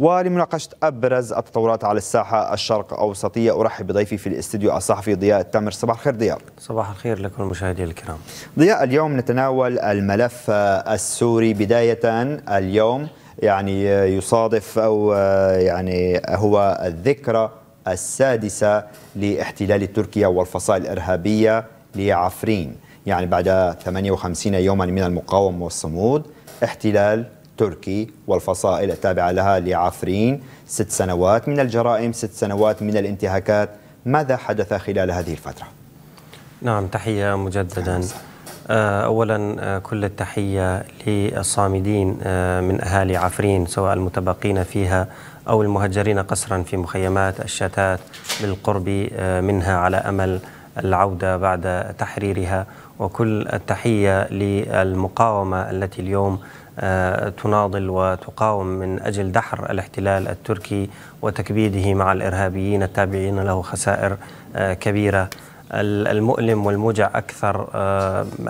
ولمناقشة أبرز التطورات على الساحة الشرق أوسطية. أرحب بضيفي في الاستديو الصحفي ضياء التامر. صباح الخير ضياء. صباح الخير لكم المشاهدين الكرام. ضياء اليوم نتناول الملف السوري. بداية اليوم يعني يصادف أو يعني هو الذكرى السادسة لاحتلال تركيا والفصائل الإرهابية لعفرين. يعني بعد 58 يوما من المقاومة والصمود احتلال تركي والفصائل التابعة لها لعفرين ست سنوات من الجرائم ست سنوات من الانتهاكات. ماذا حدث خلال هذه الفترة؟ نعم تحية مجددا. أولا كل التحية للصامدين من أهالي عفرين سواء المتبقين فيها أو المهجرين قسرا في مخيمات الشتات بالقرب منها على أمل العودة بعد تحريرها. وكل التحية للمقاومة التي اليوم تناضل وتقاوم من أجل دحر الاحتلال التركي وتكبيده مع الإرهابيين التابعين له خسائر كبيرة. المؤلم والموجع أكثر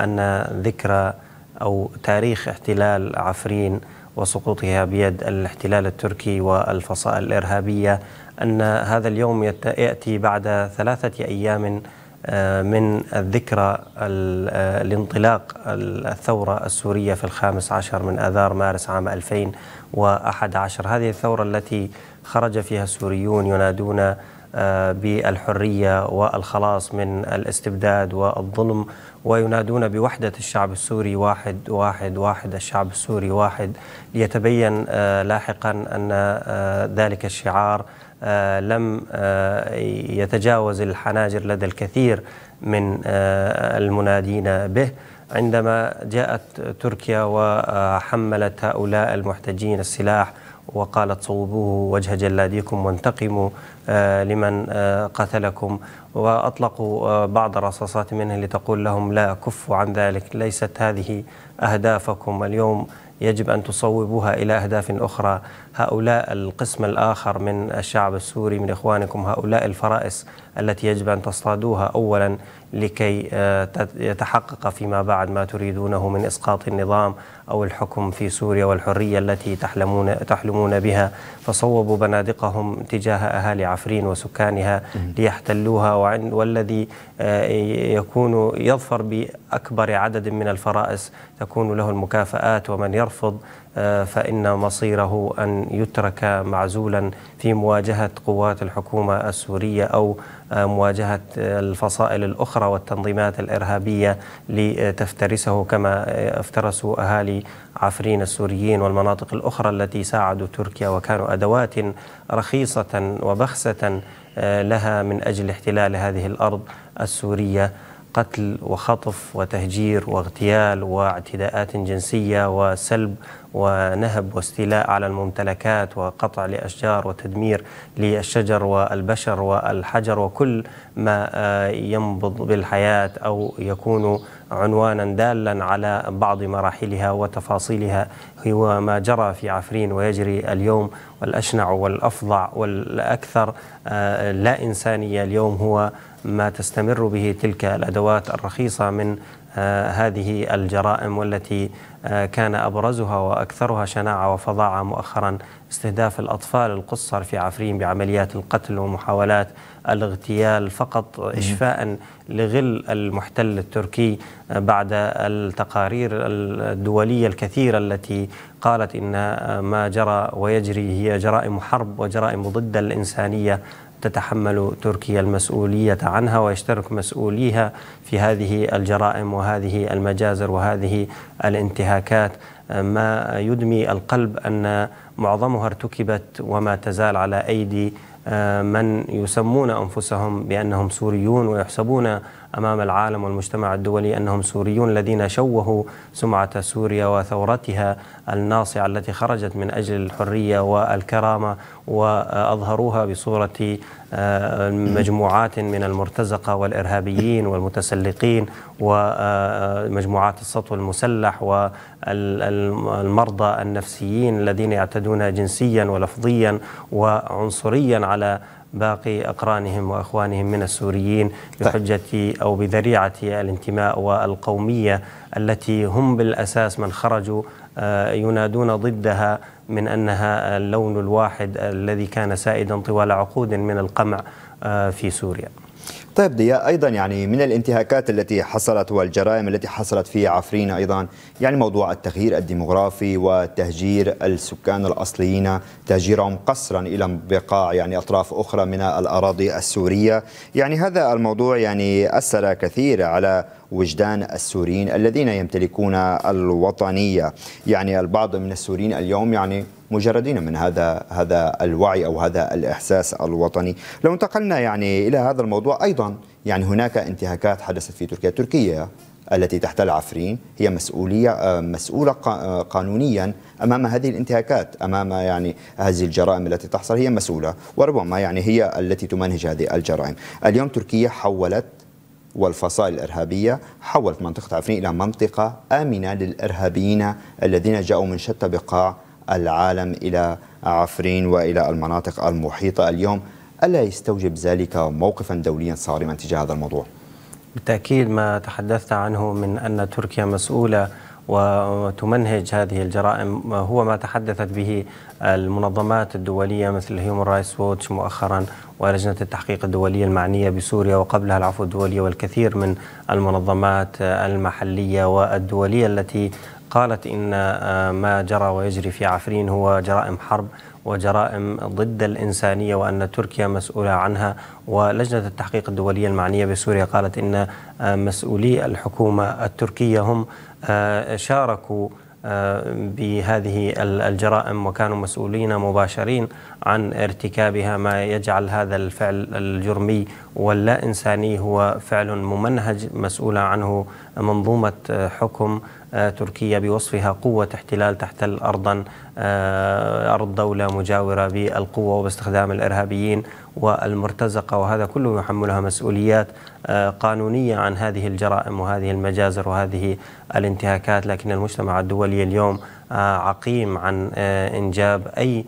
أن ذكرى أو تاريخ احتلال عفرين وسقوطها بيد الاحتلال التركي والفصائل الإرهابية أن هذا اليوم يأتي بعد ثلاثة أيام من الذكرى الانطلاق الثورة السورية في الخامس عشر من آذار مارس عام 2011 هذه الثورة التي خرج فيها السوريون ينادون بالحرية والخلاص من الاستبداد والظلم وينادون بوحدة الشعب السوري واحد واحد واحد الشعب السوري واحد. ليتبين لاحقا أن ذلك الشعار لم يتجاوز الحناجر لدى الكثير من المنادين به. عندما جاءت تركيا وحملت هؤلاء المحتجين السلاح وقالت صوبوه وجه جلاديكم وانتقموا لمن قتلكم. وأطلقوا بعض الرصاصات منه لتقول لهم لا كفوا عن ذلك ليست هذه أهدافكم. اليوم يجب أن تصوبوها إلى أهداف أخرى. هؤلاء القسم الآخر من الشعب السوري من إخوانكم هؤلاء الفرائس التي يجب أن تصطادوها. أولا لكي يتحقق فيما بعد ما تريدونه من إسقاط النظام أو الحكم في سوريا والحرية التي تحلمون, تحلمون بها. فصوبوا بنادقهم تجاه أهالي عفرين وسكانها ليحتلوها. والذي يكون يظفر بأكبر عدد من الفرائس تكون له المكافآت. ومن يرفض فإن مصيره أن يترك معزولا في مواجهة قوات الحكومة السورية أو مواجهة الفصائل الأخرى والتنظيمات الإرهابية لتفترسه كما افترسوا أهالي عفرين السوريين والمناطق الأخرى التي ساعدوا تركيا وكانوا أدوات رخيصة وبخسة لها من أجل احتلال هذه الأرض السورية. قتل وخطف وتهجير واغتيال واعتداءات جنسية وسلب ونهب واستيلاء على الممتلكات وقطع لأشجار وتدمير للشجر والبشر والحجر وكل ما ينبض بالحياة أو يكون عنوانا دالا على بعض مراحلها وتفاصيلها. هو ما جرى في عفرين ويجري اليوم والأشنع والأفظع والأكثر لا إنسانية. اليوم هو ما تستمر به تلك الأدوات الرخيصة من هذه الجرائم والتي كان أبرزها وأكثرها شناعة وفظاعة مؤخرا استهداف الأطفال القصر في عفرين بعمليات القتل ومحاولات الاغتيال فقط إشفاء لغل المحتل التركي بعد التقارير الدولية الكثيرة التي قالت إن ما جرى ويجري هي جرائم حرب وجرائم ضد الإنسانية تتحمل تركيا المسؤولية عنها ويشترك مسؤوليها في هذه الجرائم وهذه المجازر وهذه الانتهاكات. ما يدمي القلب أن معظمها ارتكبت وما تزال على أيدي من يسمون أنفسهم بأنهم سوريون ويحسبون أمام العالم والمجتمع الدولي أنهم سوريون الذين شوهوا سمعة سوريا وثورتها الناصعة التي خرجت من أجل الحرية والكرامة وأظهروها بصورة مجموعات من المرتزقة والإرهابيين والمتسلقين ومجموعات السطو المسلح والمرضى النفسيين الذين يعتدون جنسيا ولفظيا وعنصريا على باقي أقرانهم وأخوانهم من السوريين بحجة أو بذريعة الانتماء والقومية التي هم بالأساس من خرجوا ينادون ضدها من أنها اللون الواحد الذي كان سائدا طوال عقود من القمع في سوريا. طيب ضياء أيضا يعني من الانتهاكات التي حصلت والجرائم التي حصلت في عفرين أيضا يعني موضوع التغيير الديمغرافي وتهجير السكان الأصليين تهجيرهم قسرا إلى بقاع يعني أطراف أخرى من الأراضي السورية. يعني هذا الموضوع يعني أثر كثير على وجدان السوريين الذين يمتلكون الوطنية. يعني البعض من السوريين اليوم يعني مجردين من هذا هذا الوعي أو هذا الإحساس الوطني. لو انتقلنا يعني إلى هذا الموضوع أيضا يعني هناك انتهاكات حدثت في تركيا. تركيا التي تحتل عفرين هي مسؤولية مسؤولة قانونيا أمام هذه الانتهاكات أمام يعني هذه الجرائم التي تحصل. هي مسؤولة وربما يعني هي التي تمنهج هذه الجرائم. اليوم تركيا حولت والفصائل الإرهابية حولت منطقة عفرين إلى منطقة آمنة للإرهابيين الذين جاءوا من شتى بقاع العالم إلى عفرين وإلى المناطق المحيطة اليوم ألا يستوجب ذلك موقفا دوليا صارما تجاه هذا الموضوع؟ بالتأكيد ما تحدثت عنه من أن تركيا مسؤولة وتمنهج هذه الجرائم هو ما تحدثت به المنظمات الدولية مثل هيومن رايتس ووتش مؤخرا ولجنة التحقيق الدولية المعنية بسوريا وقبلها العفو الدولية والكثير من المنظمات المحلية والدولية التي قالت إن ما جرى ويجري في عفرين هو جرائم حرب وجرائم ضد الإنسانية وأن تركيا مسؤولة عنها ولجنة التحقيق الدولية المعنية بسوريا قالت إن مسؤولي الحكومة التركية هم شاركوا بهذه الجرائم وكانوا مسؤولين مباشرين عن ارتكابها ما يجعل هذا الفعل الجرمي واللا إنساني هو فعل ممنهج مسؤولة عنه منظومة حكم تركيا بوصفها قوة احتلال تحتل أرضا أرض دولة مجاورة بالقوة وباستخدام الإرهابيين والمرتزقة وهذا كله يحملها مسؤوليات قانونية عن هذه الجرائم وهذه المجازر وهذه الانتهاكات لكن المجتمع الدولي اليوم عقيم عن إنجاب أي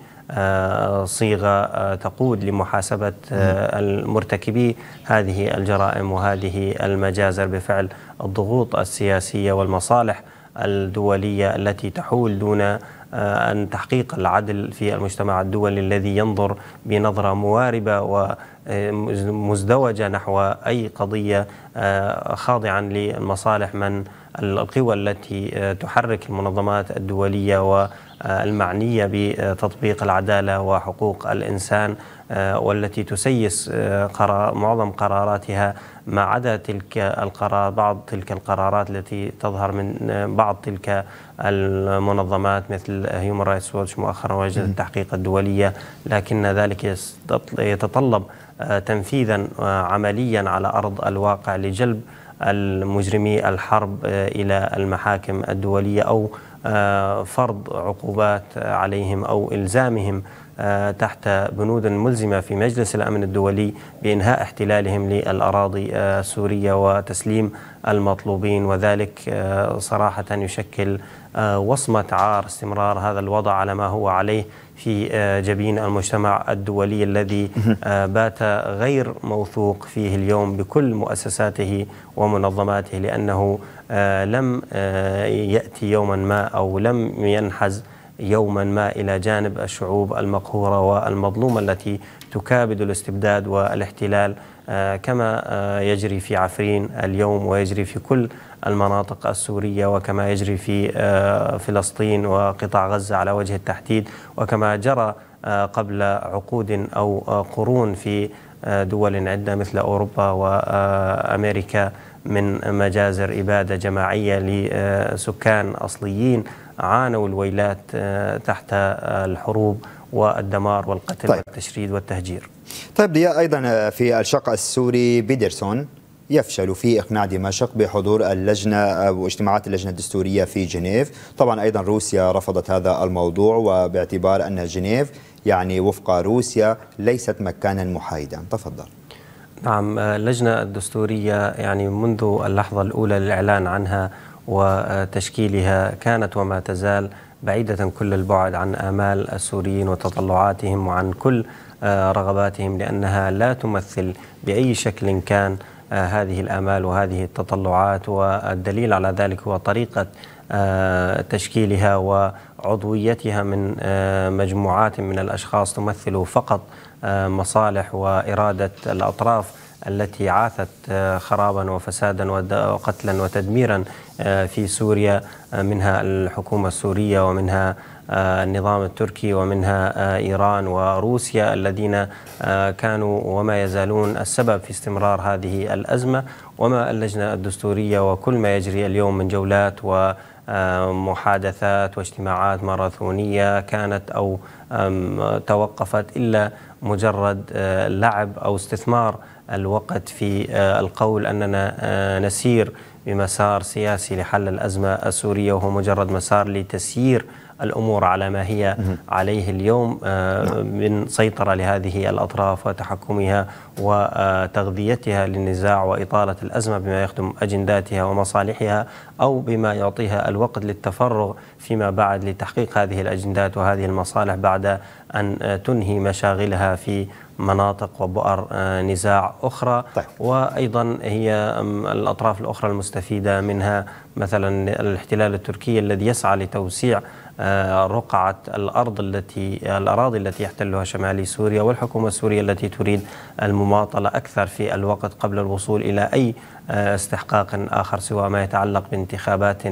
صيغة تقود لمحاسبة المرتكبي. هذه الجرائم وهذه المجازر بفعل الضغوط السياسية والمصالح الدولية التي تحول دون أن تحقيق العدل في المجتمع الدولي الذي ينظر بنظرة مواربة ومزدوجة نحو أي قضية خاضعا للمصالح من القوى التي تحرك المنظمات الدولية والمعنية بتطبيق العدالة وحقوق الإنسان والتي تسيس قرار معظم قراراتها ما عدا تلك القرار بعض تلك القرارات التي تظهر من بعض تلك المنظمات مثل هيومن رايتس ووتش مؤخرا ولجنه التحقيق الدولية لكن ذلك يتطلب تنفيذا عمليا على أرض الواقع لجلب المجرمي الحرب إلى المحاكم الدولية أو فرض عقوبات عليهم أو إلزامهم تحت بنود ملزمة في مجلس الأمن الدولي بإنهاء احتلالهم للأراضي السورية وتسليم المطلوبين. وذلك صراحة يشكل وصمة عار استمرار هذا الوضع على ما هو عليه في جبين المجتمع الدولي الذي بات غير موثوق فيه اليوم بكل مؤسساته ومنظماته لأنه لم يأتي يوما ما أو لم ينحز يوما ما إلى جانب الشعوب المقهورة والمظلومة التي تكابد الاستبداد والاحتلال كما يجري في عفرين اليوم ويجري في كل المناطق السورية وكما يجري في فلسطين وقطاع غزة على وجه التحديد وكما جرى قبل عقود أو قرون في دول عدة مثل أوروبا وامريكا من مجازر إبادة جماعية لسكان أصليين عانوا الويلات تحت الحروب والدمار والقتل طيب. والتشريد والتهجير. طيب ضياء أيضا في الشق السوري بيدرسون يفشل في إقناع دمشق بحضور اللجنة واجتماعات اللجنة الدستورية في جنيف. طبعا أيضا روسيا رفضت هذا الموضوع وباعتبار أن جنيف يعني وفق روسيا ليست مكانا محايدا. تفضل. نعم اللجنة الدستورية يعني منذ اللحظة الأولى للإعلان عنها وتشكيلها كانت وما تزال بعيدة كل البعد عن آمال السوريين وتطلعاتهم وعن كل رغباتهم لأنها لا تمثل بأي شكل كان هذه الآمال وهذه التطلعات. والدليل على ذلك هو طريقة تشكيلها وعضويتها من مجموعات من الأشخاص تمثل فقط مصالح وإرادة الأطراف. التي عاثت خرابا وفسادا وقتلا وتدميرا في سوريا منها الحكومة السورية ومنها النظام التركي ومنها إيران وروسيا الذين كانوا وما يزالون السبب في استمرار هذه الأزمة. وما اللجنة الدستورية وكل ما يجري اليوم من جولات و محادثات واجتماعات ماراثونية كانت أو توقفت إلا مجرد لعب أو استثمار الوقت في القول أننا نسير بمسار سياسي لحل الأزمة السورية وهو مجرد مسار لتسيير الأمور على ما هي عليه اليوم آه، من سيطرة لهذه الأطراف وتحكمها وتغذيتها للنزاع وإطالة الأزمة بما يخدم أجنداتها ومصالحها أو بما يعطيها الوقت للتفرغ فيما بعد لتحقيق هذه الأجندات وهذه المصالح بعد أن تنهي مشاغلها في مناطق وبؤر آه، نزاع أخرى طيب. وأيضا هي الأطراف الأخرى المستفيدة منها مثلا الاحتلال التركي الذي يسعى لتوسيع آه، رقعة الأرض التي الأراضي التي يحتلها شمالي سوريا والحكومة السورية التي تريد المماطلة أكثر في الوقت قبل الوصول إلى أي آه، استحقاق آخر سواء ما يتعلق بانتخابات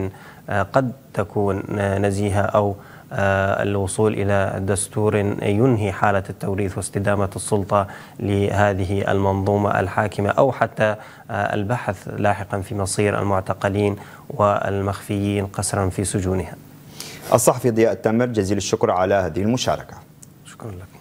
قد تكون نزيهة أو الوصول إلى دستور ينهي حالة التوريث واستدامة السلطة لهذه المنظومة الحاكمة أو حتى آه، البحث لاحقا في مصير المعتقلين والمخفيين قسرا في سجونها. الصحفي ضياء التمر جزيل الشكر على هذه المشاركة. شكرا لك.